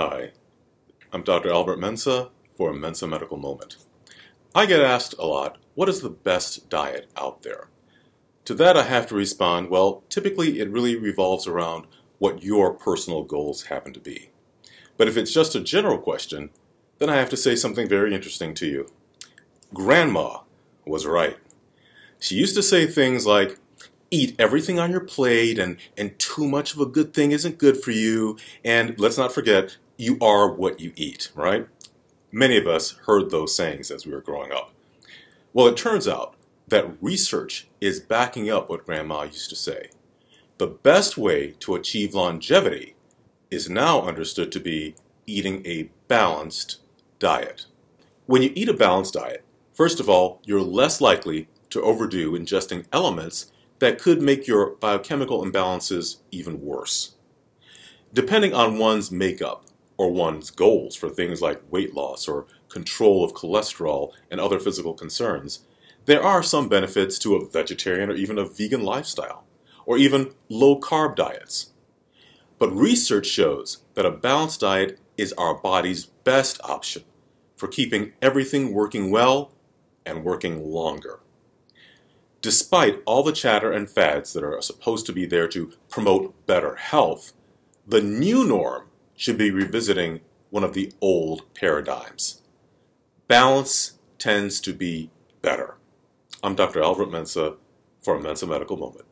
Hi, I'm Dr. Albert Mensah for Mensah Medical Moment. I get asked a lot, what is the best diet out there? To that I have to respond, well, typically it really revolves around what your personal goals happen to be. But if it's just a general question, then I have to say something very interesting to you. Grandma was right. She used to say things like, eat everything on your plate and, and too much of a good thing isn't good for you. And let's not forget, you are what you eat, right? Many of us heard those sayings as we were growing up. Well, it turns out that research is backing up what Grandma used to say. The best way to achieve longevity is now understood to be eating a balanced diet. When you eat a balanced diet, first of all, you're less likely to overdo ingesting elements that could make your biochemical imbalances even worse. Depending on one's makeup or one's goals for things like weight loss or control of cholesterol and other physical concerns, there are some benefits to a vegetarian or even a vegan lifestyle, or even low carb diets. But research shows that a balanced diet is our body's best option for keeping everything working well and working longer. Despite all the chatter and fads that are supposed to be there to promote better health, the new norm should be revisiting one of the old paradigms. Balance tends to be better. I'm Dr. Albert Mensah for a Mensah Medical Moment.